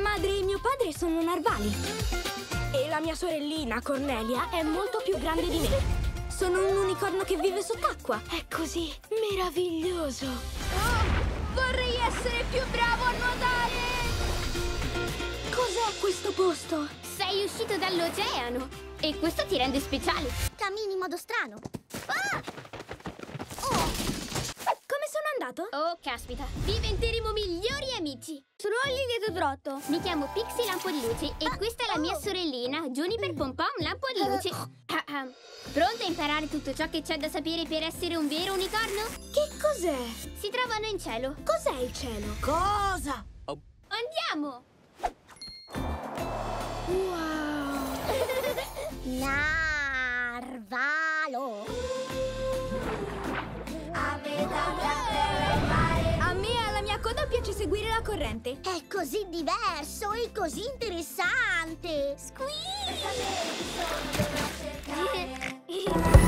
madre e mio padre sono narvali. E la mia sorellina, Cornelia, è molto più grande di me. Sono un unicorno che vive sott'acqua. È così meraviglioso. Oh, vorrei essere più bravo a nuotare! Cos'è questo posto? Sei uscito dall'oceano e questo ti rende speciale. Cammini in modo strano. Ah! Come sono andato? Oh, caspita, diventeremo migliori amici. Sono Olli Trotto. Mi chiamo Pixie Lampo di Luce e questa è la mia sorellina, Juniper Pom Pom Lampo di Luce. Ah, ah. Pronta a imparare tutto ciò che c'è da sapere per essere un vero unicorno? Che cos'è? Si trovano in cielo. Cos'è il cielo? Cosa? Andiamo! Wow! Narvalo. A la corrente. È così diverso e così interessante. Squeak!